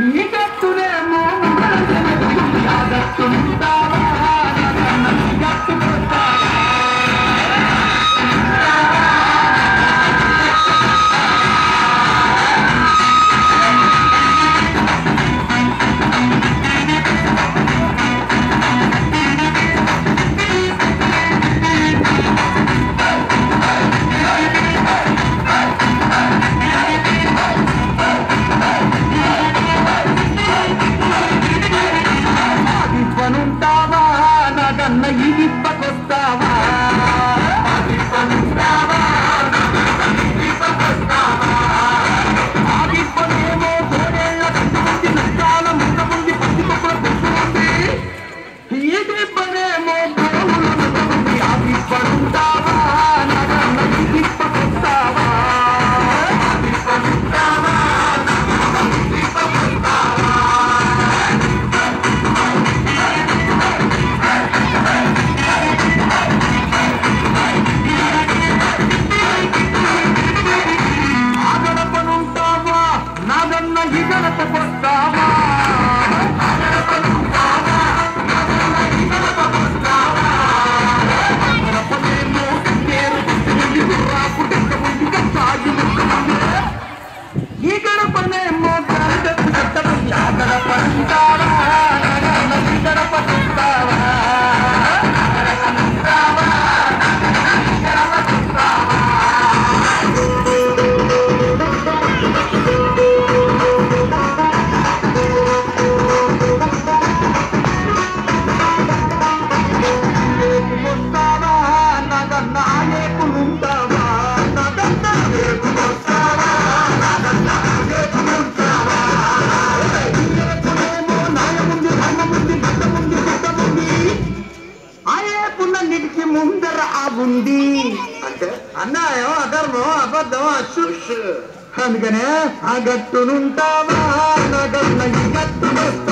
You get to them, ఉంది అంటే? అన్యాయం అధర్మం అబద్ధం ఉష్. అందుకనే ఆ గట్టునుంటావా? నా గట్టు